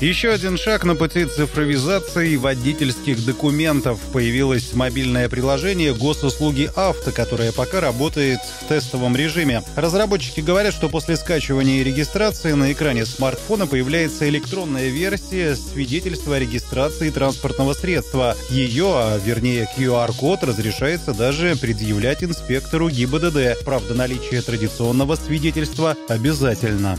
Еще один шаг на пути цифровизации водительских документов. Появилось мобильное приложение госуслуги авто, которое пока работает в тестовом режиме. Разработчики говорят, что после скачивания и регистрации на экране смартфона появляется электронная версия свидетельства о регистрации транспортного средства. Ее, а вернее QR-код, разрешается даже предъявлять инспектору ГИБДД. Правда, наличие традиционного свидетельства обязательно.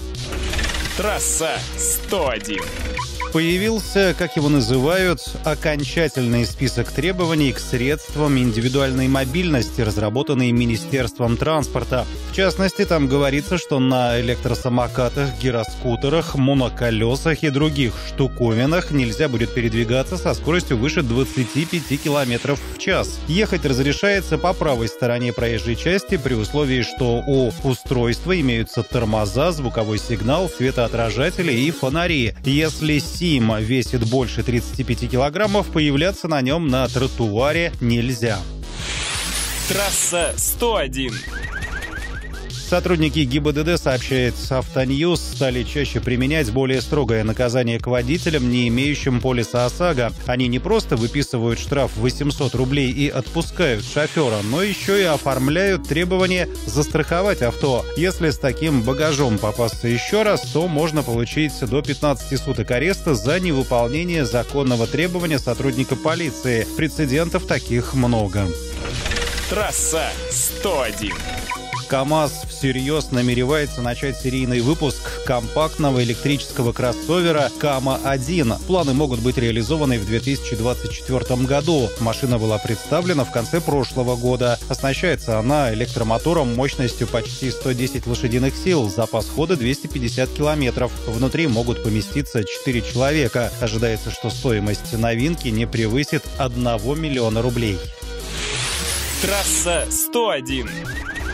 Трасса 101. Появился, как его называют, окончательный список требований к средствам индивидуальной мобильности, разработанный Министерством транспорта. В частности, там говорится, что на электросамокатах, гироскутерах, моноколесах и других штуковинах нельзя будет передвигаться со скоростью выше 25 км в час. Ехать разрешается по правой стороне проезжей части при условии, что у устройства имеются тормоза, звуковой сигнал, светоотражатели и фонари. Если Сима весит больше 35 килограммов, появляться на нем на тротуаре нельзя. Трасса 101. Сотрудники ГИБДД, сообщает Автоньюз, стали чаще применять более строгое наказание к водителям, не имеющим полиса ОСАГО. Они не просто выписывают штраф 800 рублей и отпускают шофера, но еще и оформляют требование застраховать авто. Если с таким багажом попасться еще раз, то можно получить до 15 суток ареста за невыполнение законного требования сотрудника полиции. Прецедентов таких много. Трасса 101. КАМАЗ всерьез намеревается начать серийный выпуск компактного электрического кроссовера КАМА-1. Планы могут быть реализованы в 2024 году. Машина была представлена в конце прошлого года. Оснащается она электромотором мощностью почти 110 лошадиных сил, запас хода 250 километров. Внутри могут поместиться 4 человека. Ожидается, что стоимость новинки не превысит 1 миллиона рублей. Трасса 101.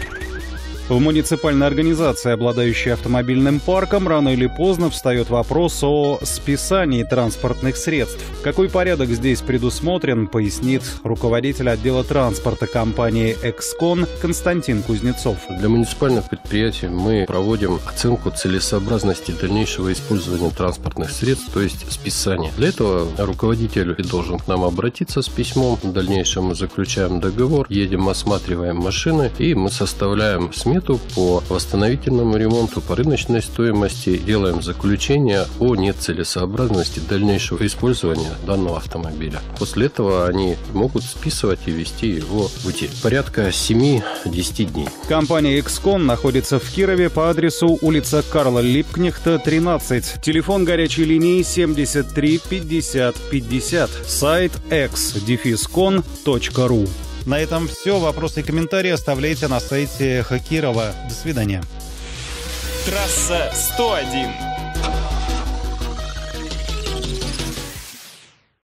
В муниципальной организации, обладающей автомобильным парком, рано или поздно встает вопрос о списании транспортных средств. Какой порядок здесь предусмотрен, пояснит руководитель отдела транспорта компании «Экскон» Константин Кузнецов. Для муниципальных предприятий мы проводим оценку целесообразности дальнейшего использования транспортных средств, то есть списания. Для этого руководитель должен к нам обратиться с письмом. В дальнейшем мы заключаем договор, едем, осматриваем машины и мы составляем смету по восстановительному ремонту, по рыночной стоимости, делаем заключение о нецелесообразности дальнейшего использования данного автомобиля. После этого они могут списывать и вести его в утиль. Порядка 7-10 дней. Компания «Экскон» находится в Кирове по адресу улица Карла Липкнехта, 13. Телефон горячей линии 73 50 50. Сайт x-con.ru на этом все. Вопросы и комментарии оставляйте на сайте Хакирова. До свидания. Трасса 101.